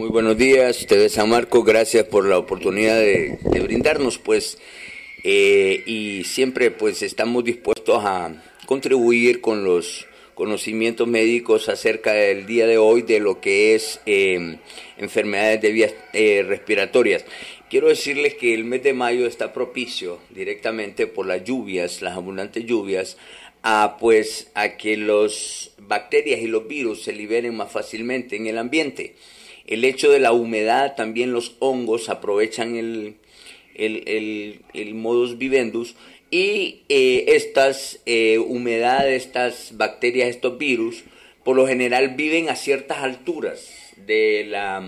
Muy buenos días, TV San Marco, gracias por la oportunidad de, brindarnos, pues, eh, y siempre, pues, estamos dispuestos a contribuir con los conocimientos médicos acerca del día de hoy de lo que es em, enfermedades de vías eh, respiratorias. Quiero decirles que el mes de mayo está propicio directamente por las lluvias, las abundantes lluvias, a pues a que las bacterias y los virus se liberen más fácilmente en el ambiente. El hecho de la humedad, también los hongos aprovechan el, el, modus vivendus y eh, estas eh, humedades, estas bacterias, estos virus, por lo general viven a ciertas alturas de la,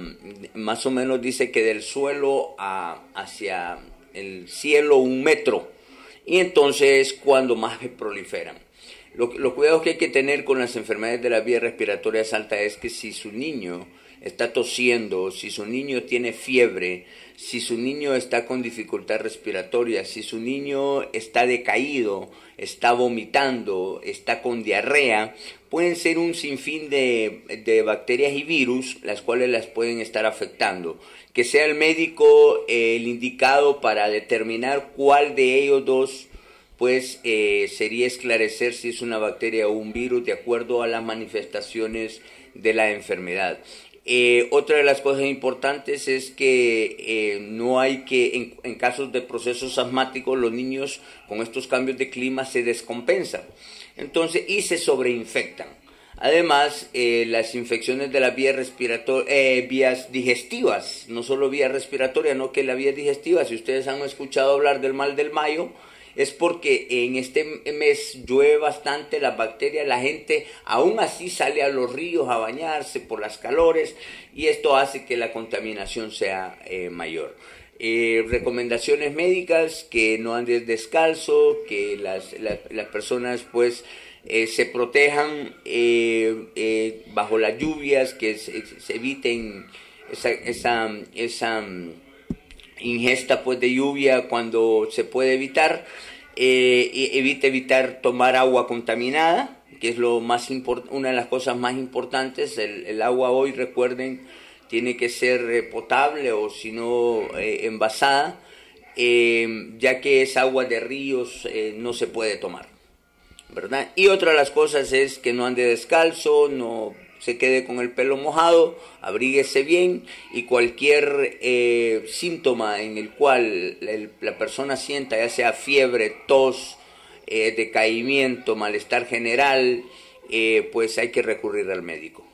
más o menos dice que del suelo hacia el cielo un metro y entonces cuando más proliferan. los cuidados que hay que tener con las enfermedades de la vía respiratoria alta es que si su niño está tosiendo, si su niño tiene fiebre, si su niño está con dificultad respiratoria, si su niño está decaído, está vomitando, está con diarrea, pueden ser un sinfín de, bacterias y virus las cuales las pueden estar afectando. Que sea el médico eh, el indicado para determinar cuál de ellos dos pues eh, sería esclarecer si es una bacteria o un virus de acuerdo a las manifestaciones de la enfermedad. Eh, otra de las cosas importantes es que eh, no hay que, en, casos de procesos asmáticos, los niños con estos cambios de clima se descompensan entonces, y se sobreinfectan. Además, eh, las infecciones de las vías, vías digestivas, no solo vías respiratorias, no que la vía digestiva, si ustedes han escuchado hablar del mal del mayo, es porque en este mes llueve bastante las bacterias, la gente aún así sale a los ríos a bañarse por las calores y esto hace que la contaminación sea eh, mayor. Eh, recomendaciones médicas, que no anden descalzo, que las, personas pues eh, se protejan bajo las lluvias, que se, eviten esa, esa, esa ingesta pues de lluvia cuando se puede evitar, eh, evite evitar tomar agua contaminada, que es lo más una de las cosas más importantes. El, agua hoy, recuerden, tiene que ser eh, potable o si no eh, envasada, ya que es agua de ríos, no se puede tomar. ¿verdad? Y otra de las cosas es que no ande descalzo, no se quede con el pelo mojado, abríguese bien y cualquier eh, síntoma en el cual la persona sienta, ya sea fiebre, tos, eh, decaimiento, malestar general, eh, pues hay que recurrir al médico.